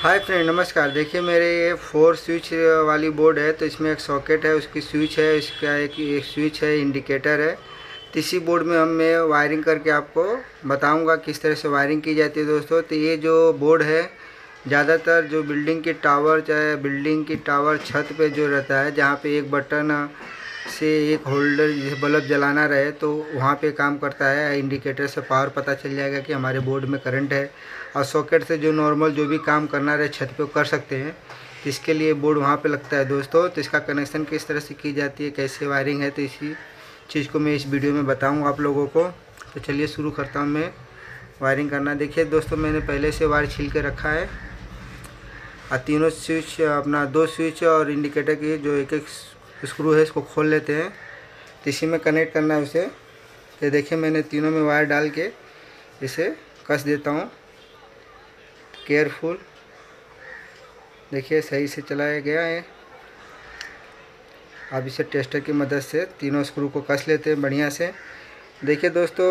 Hi friend नमस्कार। देखिए मेरे ये फोर स्विच वाली बोर्ड है तो इसमें एक सॉकेट है उसकी स्विच है इसका एक, एक स्विच है इंडिकेटर है। तो इसी बोर्ड में हम मैं वायरिंग करके आपको बताऊँगा किस तरह से वायरिंग की जाती है दोस्तों। तो ये जो बोर्ड है ज़्यादातर जो बिल्डिंग की टावर चाहे बिल्डिंग की टावर छत पे जो रहता है जहाँ पे एक बटन से एक होल्डर जैसे बल्ब जलाना रहे तो वहाँ पे काम करता है इंडिकेटर से पावर पता चल जाएगा कि हमारे बोर्ड में करंट है। और सॉकेट से जो नॉर्मल जो भी काम करना रहे, छत पे कर सकते हैं। तो इसके लिए बोर्ड वहाँ पे लगता है दोस्तों। तो इसका कनेक्शन किस तरह से की जाती है, कैसे वायरिंग है तो इसी चीज़ को मैं इस वीडियो में बताऊँगा आप लोगों को। तो चलिए शुरू करता हूँ मैं वायरिंग करना। देखिए दोस्तों, मैंने पहले से वायर छील के रखा है। और तीनों स्विच अपना दो स्विच और इंडिकेटर की जो एक एक स्क्रू है, इसको खोल लेते हैं। तो इसी में कनेक्ट करना है उसे। ये देखिए, मैंने तीनों में वायर डाल के इसे कस देता हूँ। केयरफुल देखिए, सही से चलाया गया है। अब इसे टेस्टर की मदद से तीनों स्क्रू को कस लेते हैं बढ़िया से। देखिए दोस्तों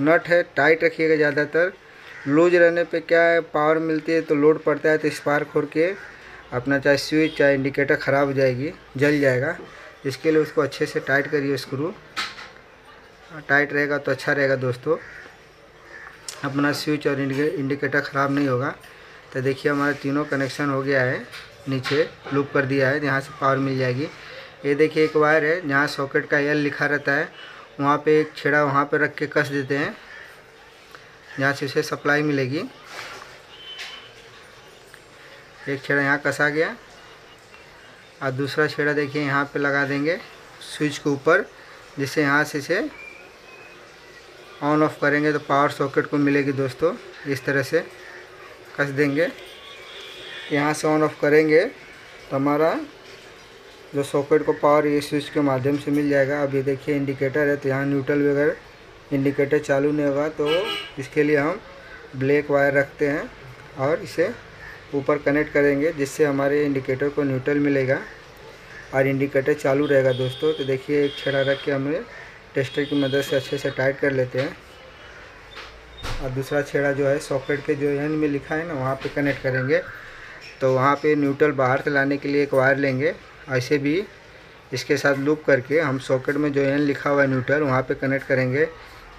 नट है टाइट रखिएगा ज़्यादातर। लूज रहने पे क्या है पावर मिलती है तो लोड पड़ता है तो स्पार्क के अपना चाहे स्विच चाहे इंडिकेटर ख़राब हो जाएगी, जल जाएगा। इसके लिए उसको अच्छे से टाइट करिए स्क्रू टाइट रहेगा तो अच्छा रहेगा दोस्तों। अपना स्विच और इंडिकेटर ख़राब नहीं होगा। तो देखिए हमारा तीनों कनेक्शन हो गया है। नीचे लूप कर दिया है यहाँ से पावर मिल जाएगी। ये देखिए एक वायर है, जहाँ सॉकेट का एल लिखा रहता है। वहाँ पे एक छेड़ा वहाँ पे रख के कस देते हैं, जहाँ से उसे सप्लाई मिलेगी। एक छेड़ा यहाँ कसा गया। और दूसरा छेड़ा देखिए यहाँ पे लगा देंगे। स्विच के ऊपर जिससे यहाँ से इसे ऑन ऑफ़ करेंगे तो पावर सॉकेट को मिलेगी दोस्तों, इस तरह से कस देंगे। यहाँ से ऑन ऑफ़ करेंगे तो हमारा जो सॉकेट को पावर ये स्विच के माध्यम से मिल जाएगा। अब ये देखिए इंडिकेटर है तो यहाँ न्यूट्रल वगैरह इंडिकेटर चालू नहीं होगा तो इसके लिए हम ब्लैक वायर रखते हैं और इसे ऊपर कनेक्ट करेंगे, जिससे हमारे इंडिकेटर को न्यूट्रल मिलेगा। और इंडिकेटर चालू रहेगा दोस्तों। तो देखिए, एक छड़ा रख के हमें टेस्टर की मदद से अच्छे से टाइट कर लेते हैं। और दूसरा छेड़ा जो है सॉकेट के जो एंड में लिखा है ना, वहाँ पे कनेक्ट करेंगे। तो वहाँ पे न्यूट्रल बाहर से लाने के लिए एक वायर लेंगे। ऐसे भी इसके साथ लूप करके हम सॉकेट में जो एन लिखा हुआ है न्यूट्रल वहाँ पे कनेक्ट करेंगे,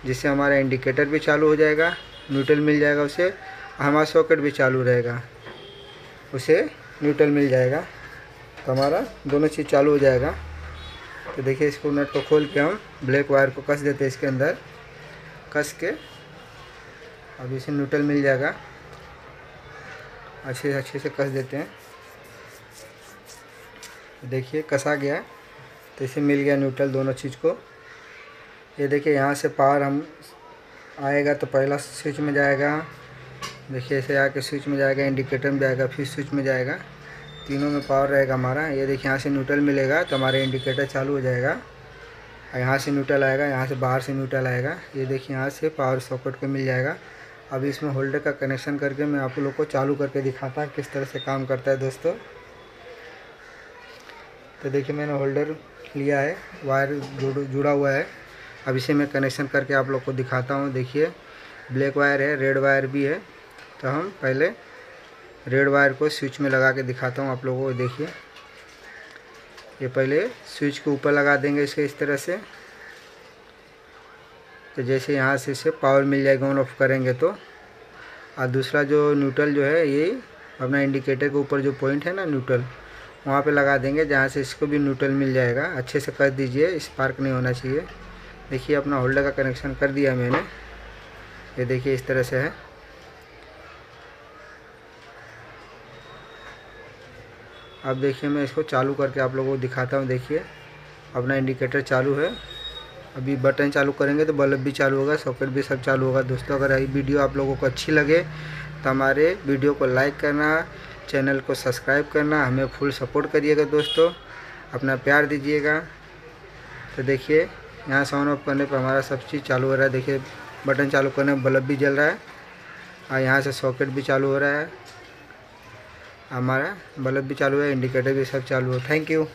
जिससे हमारा इंडिकेटर भी चालू हो जाएगा न्यूट्रल मिल जाएगा उसे हमारा सॉकेट भी चालू रहेगा। उसे न्यूट्रल मिल जाएगा। तो हमारा दोनों चीज़ चालू हो जाएगा। तो देखिए इसको नट को खोल के हम ब्लैक वायर को कस देते हैं इसके अंदर। कस के अब इसे न्यूट्रल मिल जाएगा। अच्छे से अच्छे से कस देते हैं। देखिए कसा गया। तो इसे मिल गया न्यूट्रल दोनों चीज़ को। ये देखिए यहाँ से पावर हम आएगा तो पहला स्विच में जाएगा। देखिए, ऐसे आके स्विच में जाएगा इंडिकेटर में जाएगा, फिर स्विच में जाएगा। तीनों में पावर रहेगा हमारा। ये देखिए, यहाँ से न्यूट्रल मिलेगा तो हमारा इंडिकेटर चालू हो जाएगा। और यहाँ से न्यूट्रल आएगा, यहाँ से बाहर से न्यूट्रल आएगा। ये देखिए, यहाँ से पावर सॉकेट को मिल जाएगा। अब इसमें होल्डर का कनेक्शन करके मैं आप लोग को चालू करके दिखाता हूँ किस तरह से काम करता है दोस्तों। तो देखिए, मैंने होल्डर लिया है वायर जुड़, जुड़ा हुआ है। अब इसे मैं कनेक्शन करके आप लोग को दिखाता हूँ। देखिए ब्लैक वायर है रेड वायर भी है। तो हम पहले रेड वायर को स्विच में लगा के दिखाता हूँ आप लोगों को, देखिए। ये पहले स्विच के ऊपर लगा देंगे इसके इस तरह से। तो जैसे यहाँ से इसे पावर मिल जाएगा, ऑन ऑफ़ करेंगे तो। और दूसरा जो न्यूट्रल जो है, ये अपना इंडिकेटर के ऊपर जो पॉइंट है ना न्यूट्रल, वहाँ पे लगा देंगे जहाँ से इसको भी न्यूट्रल मिल जाएगा। अच्छे से कर दीजिए, स्पार्क नहीं होना चाहिए। देखिए अपना होल्डर का कनेक्शन कर दिया मैंने। ये देखिए इस तरह से है। अब देखिए, मैं इसको चालू करके आप लोगों को दिखाता हूँ। देखिए, अपना इंडिकेटर चालू है। अभी बटन चालू करेंगे तो बल्ब भी चालू होगा, सॉकेट भी सब चालू होगा। दोस्तों, अगर ये वीडियो आप लोगों को अच्छी लगे तो हमारे वीडियो को लाइक करना, चैनल को सब्सक्राइब करना, हमें फुल सपोर्ट करिएगा दोस्तों। अपना प्यार दीजिएगा। तो देखिए, यहाँ से ऑन ऑफ़ करने पर हमारा सब चीज़ चालू हो रहा है। देखिए, बटन चालू करने पर बल्ब भी जल रहा है और यहाँ से सॉकेट भी चालू हो रहा है। हमारा बल्ब भी चालू है इंडिकेटर भी सब चालू है। Thank you